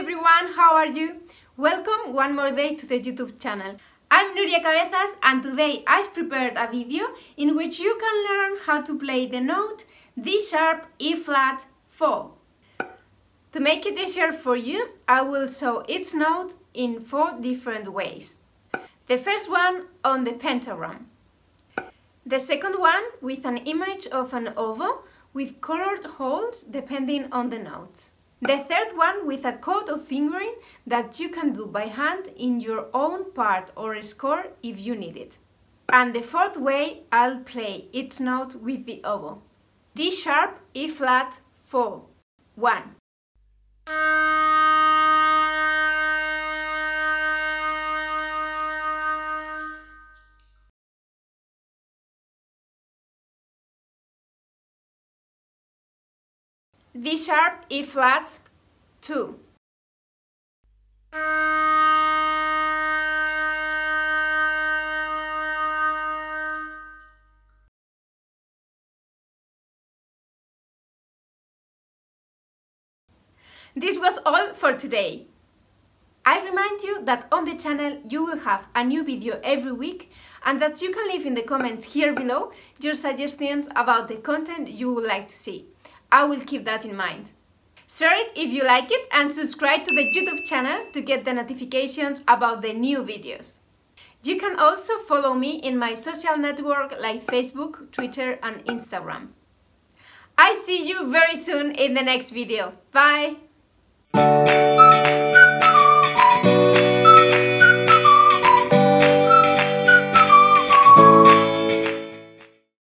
everyone, how are you? Welcome one more day to the YouTube channel. I'm Nuria Cabezas and today I've prepared a video in which you can learn how to play the note D sharp E flat 4. To make it easier for you, I will show each note in four different ways. The first one on the pentagram. The second one with an image of an oboe with colored holes depending on the notes. The third one with a code of fingering that you can do by hand in your own part or score if you need it. And the fourth way, I'll play each note with the oboe. D sharp, E flat, 4. 1. D sharp, E flat, 2. This was all for today. I remind you that on the channel you will have a new video every week and that you can leave in the comments here below your suggestions about the content you would like to see. I will keep that in mind. Share it if you like it and subscribe to the YouTube channel to get the notifications about the new videos. You can also follow me in my social network like Facebook, Twitter and Instagram. I see you very soon in the next video. Bye!